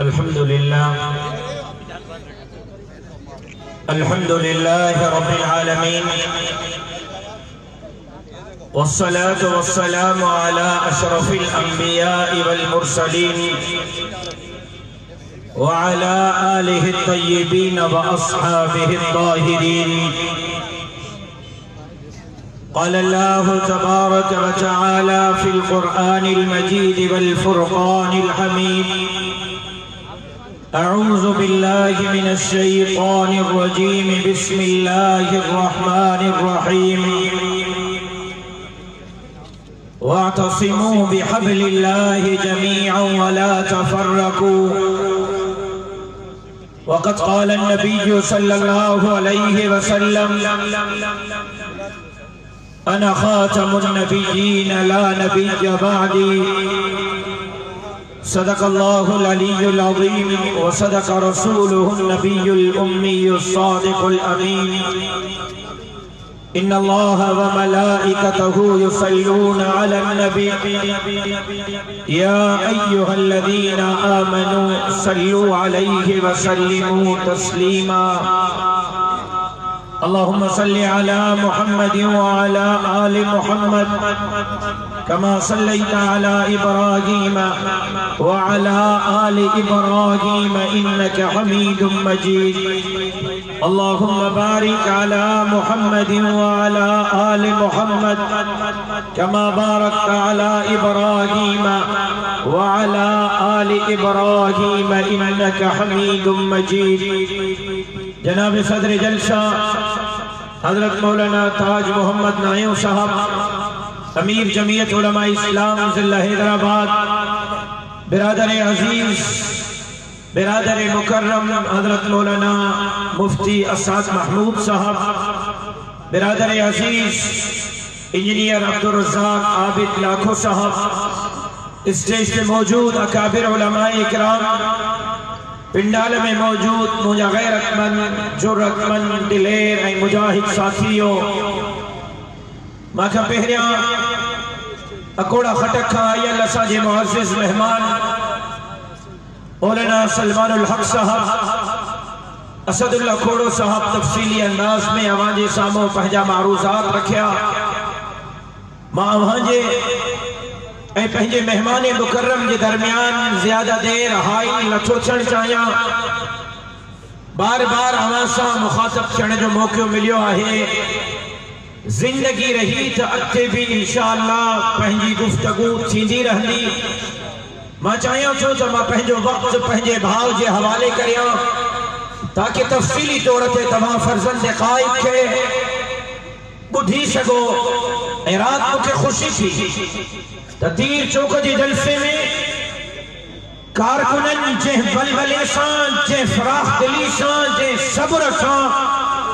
الحمد لله. الحمد لله رب العالمين. والصلاة والسلام على أشرف الأنبياء والمرسلين وعلى آله الطيبين وأصحابه الطاهرين. قال الله تبارك وتعالى في القرآن المجيد والفرقان الحميد. أعوذ بالله من الشيطان الرجيم. بسم الله الرحمن الرحيم. واعتصموا بحبل الله جميعا ولا تفرقوا. وقد قال النبي صلى الله عليه وسلم أنا خاتم النبيين لا نبي بعدي. صدق الله العلي العظيم وصدق رسوله النبي الأمي الصادق الأمين. إن الله وملائكته يصلون على النبي. يا أيها الذين آمنوا صلوا عليه وسلموا تسليما. اللهم صل على محمد وعلى آل محمد. كما صليت على إبراهيم وعلى آل إبراهيم إنك حميد مجيد. اللهم بارك على محمد وعلى آل محمد كما باركت على إبراهيم وعلى آل إبراهيم إنك حميد مجيد. جناب صدر جلسہ، حضرت مولانا تاج محمد نعیم صاحب امیر جمعیت علماء اسلام ضلع حیدرآباد، برادر عزیز، برادر مکرم حضرت مولانا مفتی اسعد محمود صاحب، برادر عزیز انجینئر عبدالرزاق عابد لاکھو صاحب، اسٹیج پہ موجود اکابر علماء اکرام پنڈال میں موجود مجھا غیرت من جرت من دلیر، مجاہد ساتھیوں ماں کا پہریاں اکوڑا خٹکھا آئی اللہ ساجے جی معزز مہمان۔ مولانا سلمان الحق صاحب اسد اللہ کھوڑو صاحب تفصیلی انداز میں آوانجے جی سامو پہجا معروضات رکھیا۔ ماں وہاں جی، اے پہنجے مہمان مکرم کے درمیان زیادہ دیر ہائی لچھو چھڑ چاہیاں۔ بار بار آوانسا مخاطب چھڑ جو موقع ملیو آہے۔ زندگی رہی تا اکتے بھی انشاءاللہ پہنجی گفتگو تھیندی رہنی ماں چاہیاں چھو تا ماں پہنجو وقت، پہنجے بھاؤ جے حوالے کریاں تاکہ تفصیلی طورتے تمام فرزند قائد کے بدھی سگو۔ اراد کو خوشی تھی۔ تدیر چوک جی جلسے میں کارکنن، جے بلبل شان، جے فراخ دلی شان، جے صبر شان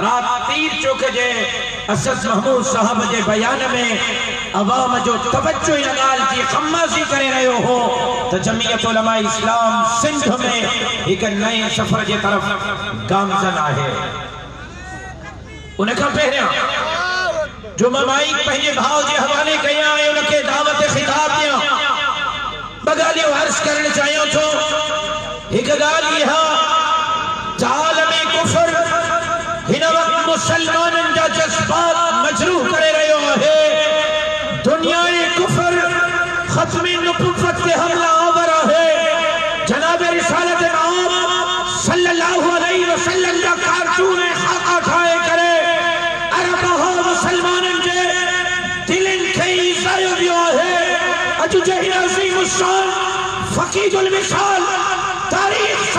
رات تیر چوک جے اسد محمود صاحب جے بیان میں عوام جو توجہ لگال کی خمازی کرے رہے ہو، تو جمعیت علماء اسلام سندھ میں ایک نئے سفر جے طرف گامزن آئے۔ انہیں کہا پہنیا ہاں، جو ممائک پہنجے بھاؤ جے حوالے کہیں آئے، انہیں کے دعوت خطاب دیا بگالیوں عرض کرنے چاہیوں تو جذبات مجروح کرے رہے ہو ہے دنیا کفر ختم نبوت کے حملہ آورا ہے۔ جناب رسالت نام صلی اللہ علیہ وسلم کا کارچون خاقہ ٹھائے کرے۔ عربہ مسلمان جے دلن کئی زائد دیو ہے اجو جہی عظیم الشان فقید المثال تاریخ